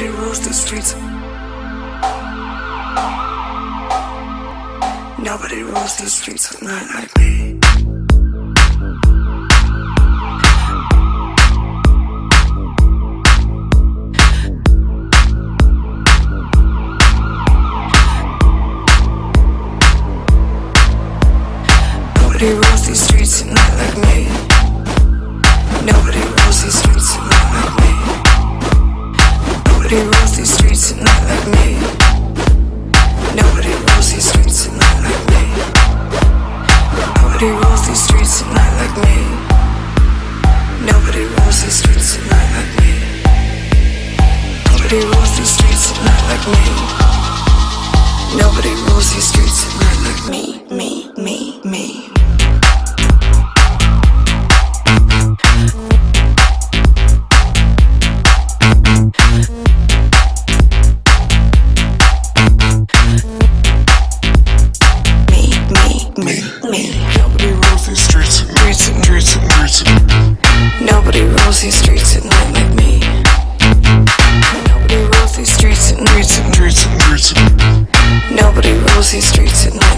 Nobody rules the streets. Nobody rules the streets at night like me. Nobody rules these streets at night like me. Nobody rules these streets at night like me. Nobody rules these streets at night like me. Nobody rules these streets at night like me. Nobody rules these streets at night like me. Nobody rules these streets at night like me. Nobody rules these streets streets. Nobody rolls these streets at night like me. Nobody rolls these streets at night. Nobody rolls these streets at night.